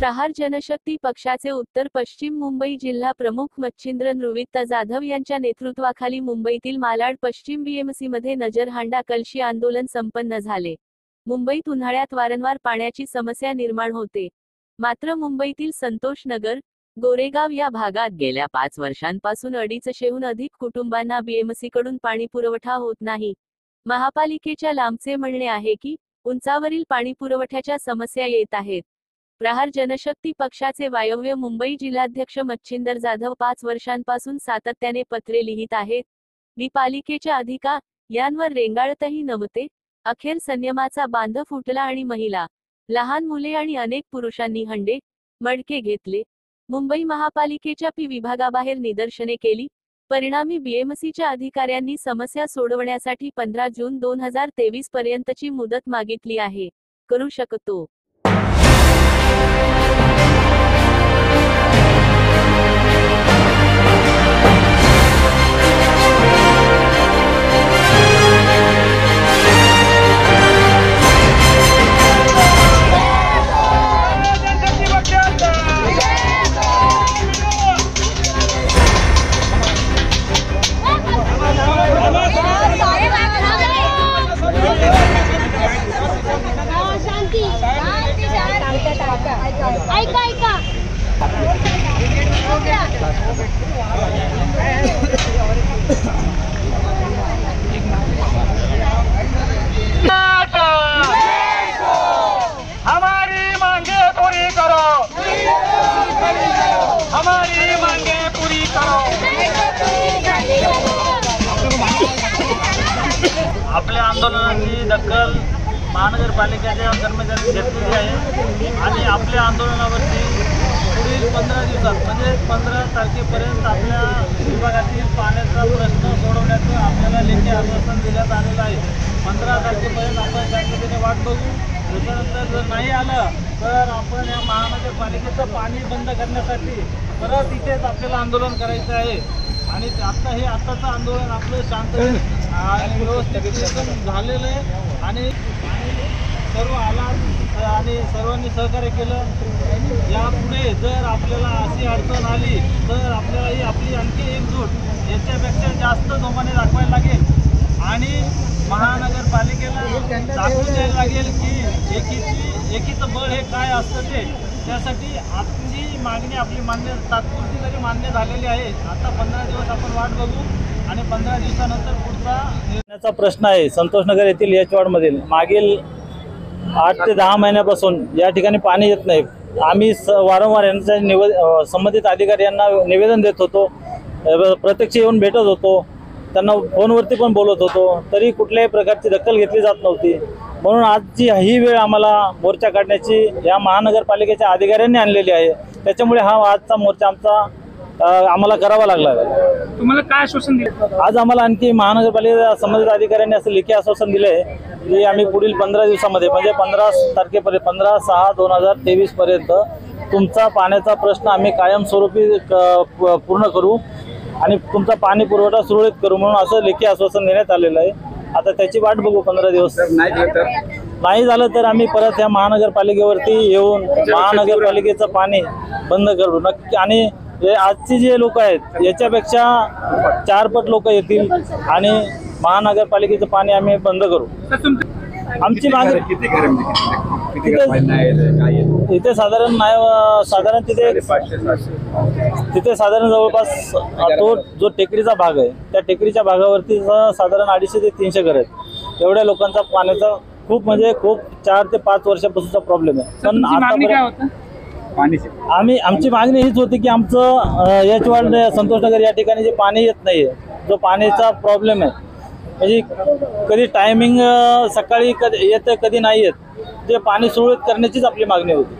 प्रहार जनशक्ती पक्षाचे उत्तर पश्चिम मुंबई जिल्हा प्रमुख मच्छिंद्र नृवित्त जाधव यांच्या नेतृत्वाखाली मुंबईतील मालाड पश्चिम बीएमसीमध्ये नजरहांडा कलशी आंदोलन संपन्न झाले. मुंबईत उन्हाळ्यात वारंवार पाण्याची समस्या निर्माण होते. मात्र मुंबईतील संतोष नगर गोरेगाव या भागात गेल्या पाच वर्षांपासून अडीचशेहून अधिक कुटुंबांना बीएमसीकडून पाणी पुरवठा होत नाही. महापालिकेच्या लांबचे म्हणणे आहे की उंचावरील पाणी पुरवठ्याच्या समस्या येत आहेत. प्रहार जनशक्ती पक्षाचे वायव्य मुंबई जिल्हाध्यक्ष मच्छिंदर जाधव पाच वर्षांपासून सातत्याने पत्रे लिहित आहेत. मी पालिकेच्या अधिका यांवर रेंगाळतही नव्हते. अखेर संयमाचा बांध फुटला आणि महिला लहान मुले आणि अनेक पुरुषांनी हंडे मडके घेतले. मुंबई महापालिकेच्या पी विभागाबाहेर निदर्शने केली. परिणामी बीएमसीच्या अधिकाऱ्यांनी समस्या सोडवण्यासाठी पंधरा जून दोन हजार तेवीस पर्यंतची मुदत मागितली आहे. करू शकतो. जनशक्ती आंदोलनाची दखल महानगरपालिकेच्या कर्मचारी घेतलेली आहे. आणि आपल्या आंदोलनावरती पुढील पंधरा दिवसात म्हणजे पंधरा तारखेपर्यंत आपल्या विभागातील पाण्याचा प्रश्न सोडवण्याचं आपल्याला लेखी आश्वासन देण्यात आलेलं आहे. पंधरा तारखेपर्यंत आपण शांततेने वाट बघू. त्याच्यानंतर जर नाही आलं तर आपण या महानगरपालिकेचं पाणी बंद करण्यासाठी परत इथेच आपल्याला आंदोलन करायचं आहे. आणि आता हे आताचं आंदोलन आपलं शांत व्यवस्थित झालेलं आहे. आणि सर्व आला आणि सर्वांनी सहकार्य केलं. यापुढे जर आपल्याला अशी अडचण आली तर आपल्याला ही आपली आणखी एकजूट याच्यापेक्षा जास्त जोमाने दाखवायला लागेल. आणि महानगरपालिकेला दाखवून द्यायला लागेल की एकीची एकीचं बळ हे काय असतं ते. त्यासाठी आजची मागणी आपली मान्य तात्पुरती जरी मान्य झालेली आहे आता पंधरा दिवस आपण वाट बघू आणि पंधरा दिवसानंतर पुढचा निर्णयाचा प्रश्न आहे. संतोषनगर येथील यचवाडमधील मागील आठ ते दहा महिन्यापासून या ठिकाणी पाणी येत नाही. आम्ही स वारंवार यांच्या निवे संबंधित अधिकारी यांना निवेदन देत होतो. प्रत्यक्ष येऊन भेटत होतो. त्यांना फोनवरती पण बोलत होतो. तरी कुठल्याही प्रकारची दखल घेतली जात नव्हती. म्हणून आजची ही वेळ आम्हाला मोर्चा काढण्याची या महानगरपालिकेच्या अधिकाऱ्यांनी आणलेली आहे. त्याच्यामुळे हा आजचा मोर्चा आमचा आम्हाला करावा लागला. तुम्हाला काय आश्वासन दिलं? आज आम्हाला आणखी महानगरपालिका संबंधित अधिकाऱ्यांनी असं लेखी आश्वासन दिलं आहे की आम्ही पुढील पंधरा दिवसामध्ये म्हणजे पंधरा तारखेपर्यंत पंधरा सहा दोन हजार तेवीस पर्यंत तुमचा पाण्याचा प्रश्न आम्ही कायमस्वरूपी पूर्ण करू. आणि तुमचा पाणी पुरवठा सुरळीत करू म्हणून असं लेखी आश्वासन देण्यात आलेलं आहे. आता त्याची वाट बघू पंधरा दिवस. नाही झालं तर? आम्ही परत ह्या महानगरपालिकेवरती येऊन महानगरपालिकेचं पाणी बंद करू. नक्की आणि आजची जे लोक आहेत याच्यापेक्षा चारपट लोक येतील आणि महानगरपालिकेचं पाणी आम्ही बंद करू. आमची मागणी किती घर किती तिथे- पाणी साधारण नाही साधारण तिथे तिथे साधारण जवळपास तो जो टेकडीचा भाग आहे त्या टेकडीच्या भागावरती स- साधारण अडीचशे ते तीनशे घर आहेत. एवढ्या लोकांचा पाण्याचा खूप म्हणजे खूप चार ते पाच वर्षापासूनचा प्रॉब्लेम आहे. काय आतापर्यंत आम्ही आमची मागणी हीच होती की आमचं याचवाड संतोषनगर या ठिकाणी जे पाणी येत नाहीये जो पाण्याचा प्रॉब्लेम आहे म्हणजे कधी टायमिंग सकाळी कधी येतं कधी नाही येत ते पाणी सुरळीत करण्याचीच आपली मागणी होती.